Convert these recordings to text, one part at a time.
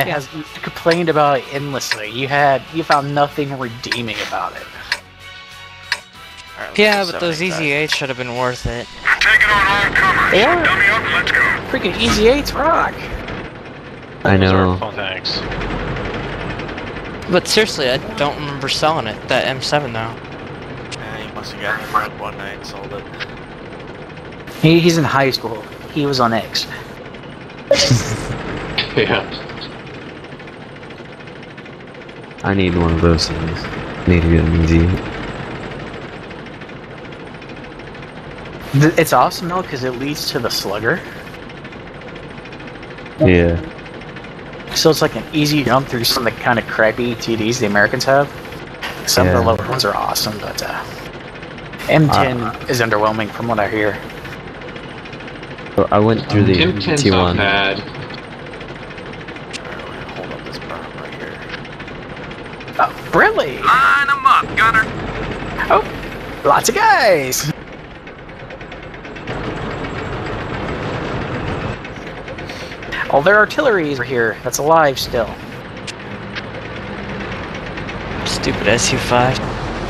and has complained about it endlessly. You had you found nothing redeeming about it. Alright, let's Yeah, but those easy eights should have been worth it. We're taking on all comers. They are. Dummy up, let's go. Freaking easy eights rock. I Those are know. full tanks. But seriously, I don't remember selling it. That M7 though. Yeah, he must have gotten it red one night and sold it. He, he's in high school. He was on X. Yeah. I need one of those things. Need to get an easy. It's awesome though because it leads to the slugger. Yeah. So it's like an easy jump through some of the kind of crappy TDs the Americans have. Some of the lower ones are awesome, but uh, M10 is underwhelming from what I hear. I went through the M10's not T1. bad. Alright, we're gonna hold up this berm right here. Oh, really? them up, gunner. Oh, lots of guys. All their artillery is here. That's alive still. Stupid SU5.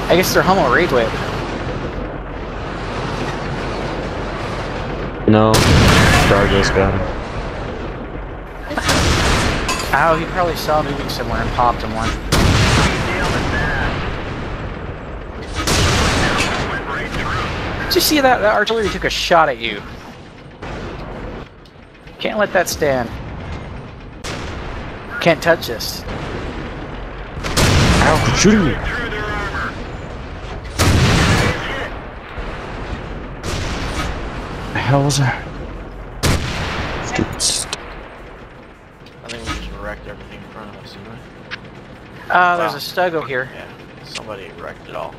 I guess they're homo raid whip. No. Dargos got him. Oh, he probably saw moving somewhere and popped him one. Did you see that? That artillery took a shot at you. Can't let that stand. Can't touch this. Ow, shooting me! Through their armor. The hell was that? Stupid. st- I think we just wrecked everything in front of us, didn't we? Uh, there's Wow. a Stugo here. Yeah, somebody wrecked it all.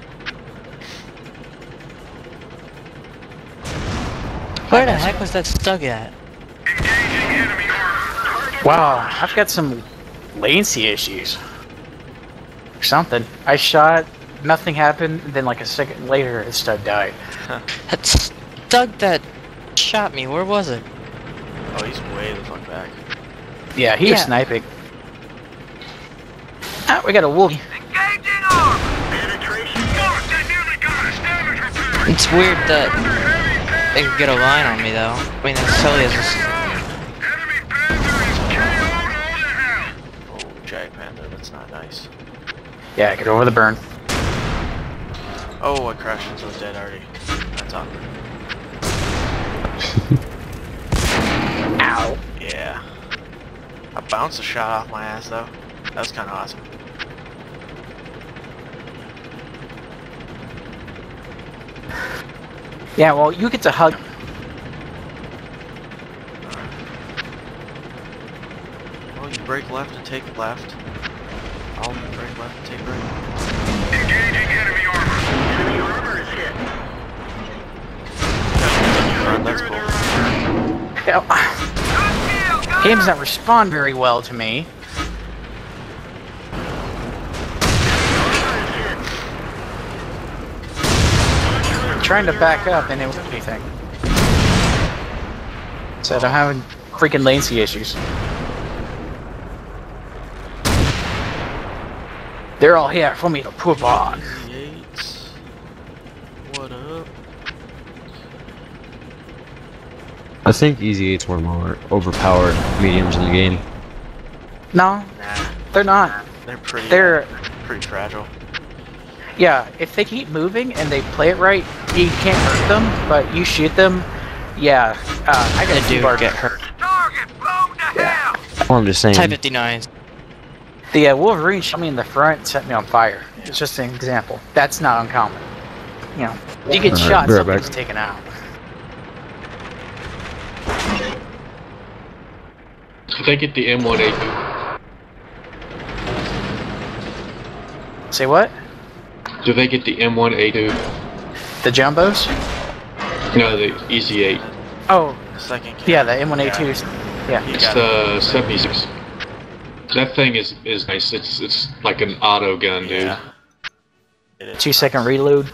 Where the heck was that stuck at? Engaging enemy armor. Wow, I've got some latency issues. Or something. I shot, nothing happened, then like a second later, the stug died. That stug that shot me. Where was it? Oh, he's way the fuck back. Yeah, he was sniping. Ah, we got a wolf. Engaging armor. Penetration. Fuck, they nearly got us. Damage repair. It's weird that Under heavy they could get a line on me though. I mean, that's silly as this. Enemy Panther is KO'd all to hell. Oh, giant panda, that's not nice. Yeah, get over the burn. Oh, I crashed into a dead already. That's awkward. Ow. Yeah. I bounced a shot off my ass though. That was kind of awesome. Yeah, well, you get to hug. Well, you break left and take left. I'll break left and take right. Engaging enemy armor. Enemy armor is hit. Run, that's cool. their armor. Yeah, Good deal, gunner. Games don't respond very well to me. Trying to back up and it wasn't anything. Said I'm having freaking latency issues. They're all here for me to poop on. Yates. What up? I think Easy 8's were more overpowered mediums in the game. No, Nah, they're not. they're pretty. They're pretty fragile. Yeah, if they keep moving and they play it right, you can't hurt them, but you shoot them, yeah. Uh, I got They a do two-bar get hurt. Target blown to hell. Well, I'm just saying. Type 59s. The uh, Wolverine shot me in the front and set me on fire. It's just an example. That's not uncommon. You know, you get Alright, shot, be right back. something's taken out. Did they get the M1A2? Say what? Do they get the M1A2? The jumbos? No, the Easy 8. Oh, The second. yeah, the M1A2s. Yeah. You It's got the 76. That thing is is nice. It's it's like an auto gun, dude. Yeah. It is Two nice. second reload.